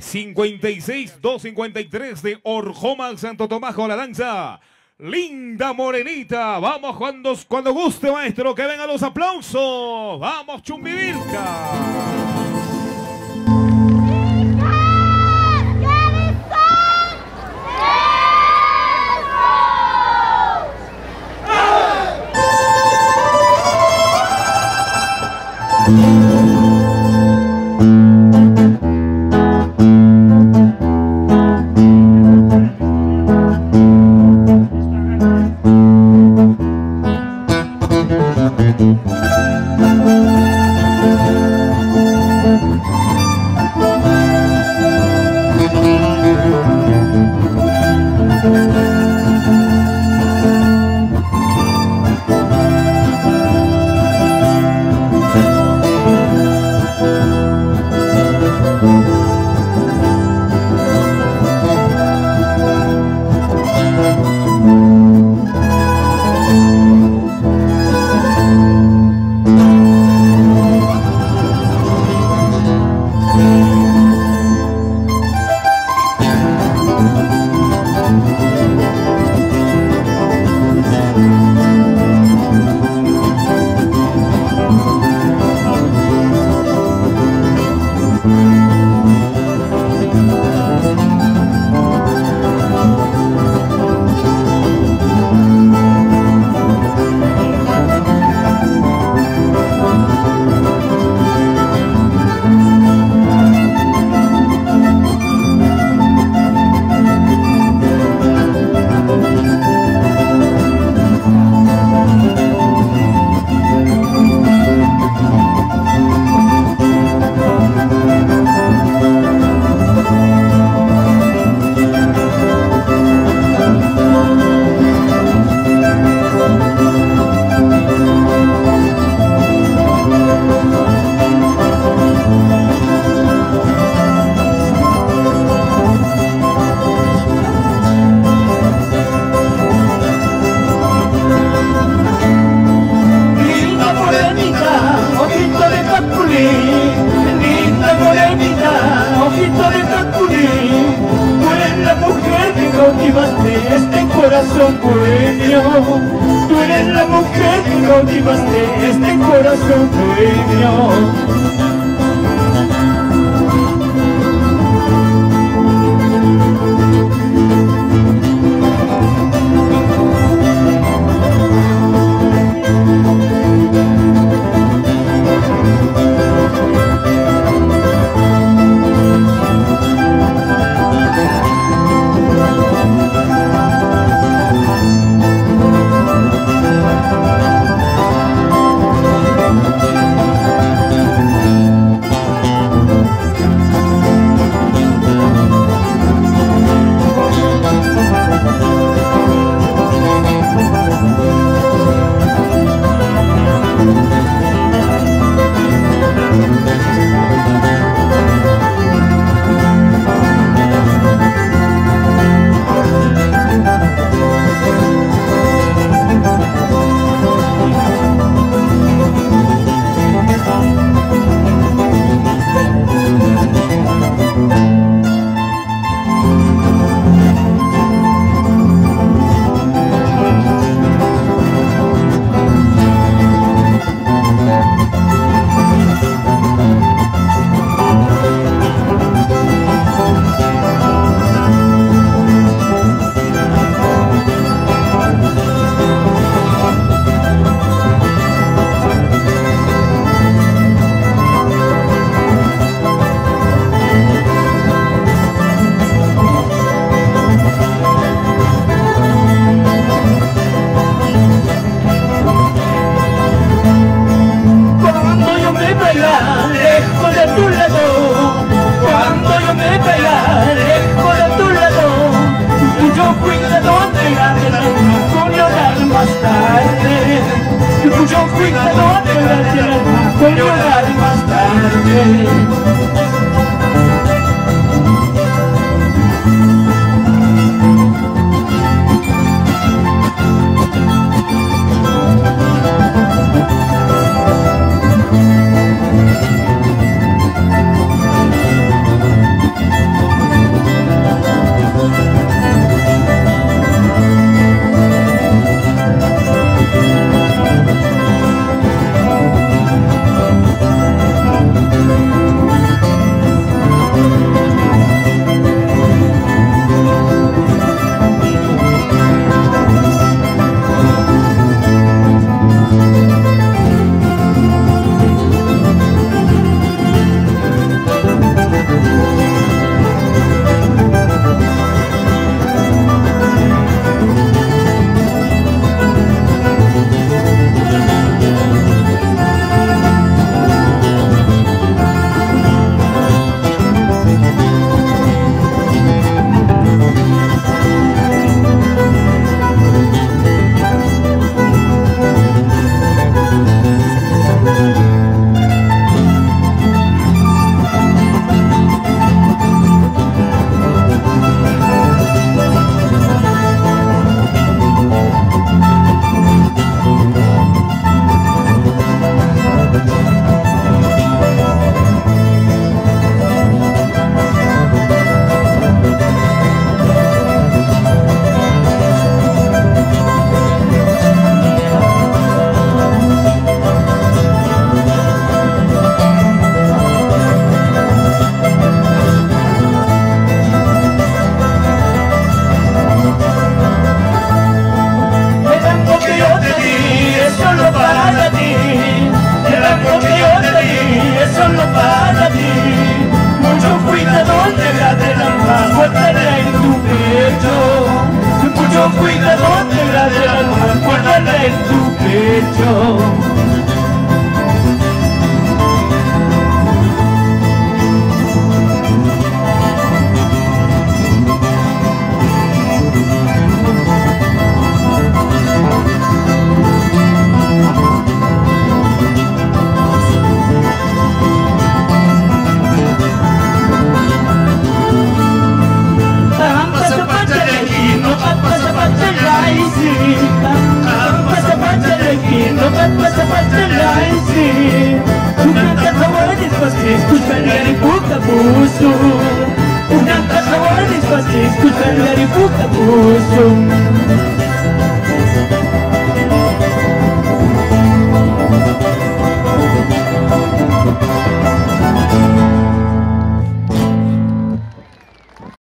56-253 de Orjoma Santo Tomás con la danza. Linda Morenita. Vamos cuando, cuando guste, maestro, que vengan los aplausos. Vamos, Chumbivilca. de tú eres la mujer que cautivaste este corazón bohemio, tú eres la mujer que cautivaste este corazón bohemio. cuidado de la del guárdala en tu pecho. bukan dari the busuk